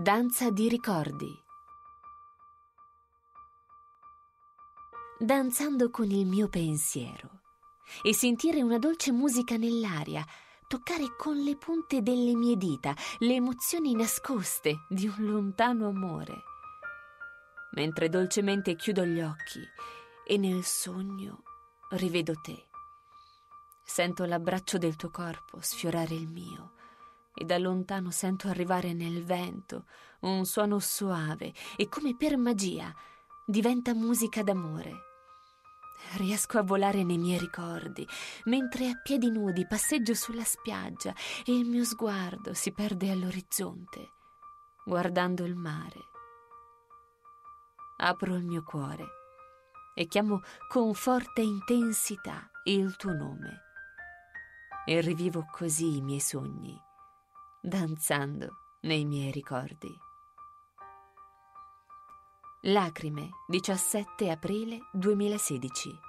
Danza di ricordi. Danzando con il mio pensiero e sentire una dolce musica nell'aria, toccare con le punte delle mie dita le emozioni nascoste di un lontano amore. Mentre dolcemente chiudo gli occhi e nel sogno rivedo te. Sento l'abbraccio del tuo corpo sfiorare il mio e da lontano sento arrivare nel vento un suono soave e come per magia diventa musica d'amore. Riesco a volare nei miei ricordi, mentre a piedi nudi passeggio sulla spiaggia e il mio sguardo si perde all'orizzonte, guardando il mare. Apro il mio cuore e chiamo con forte intensità il tuo nome e rivivo così i miei sogni danzando nei miei ricordi. Lacrime, 17 aprile 2016